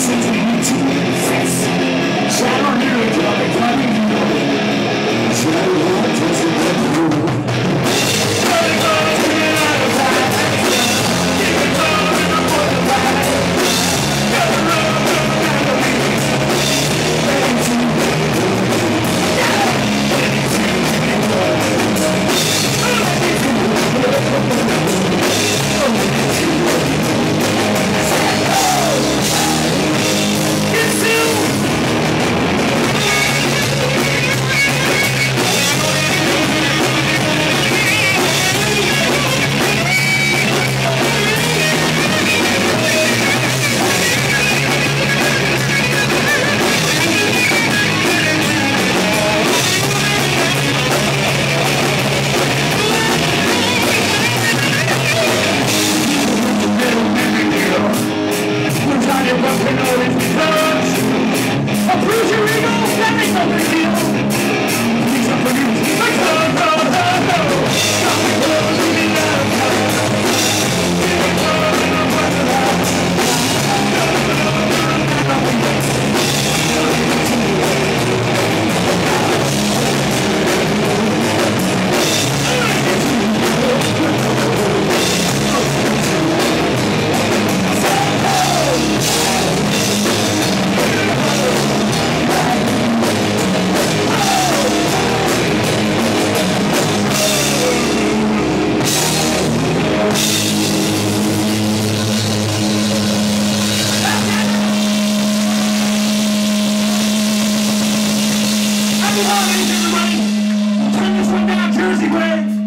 Listen to me. Turn this one down, Jersey Red.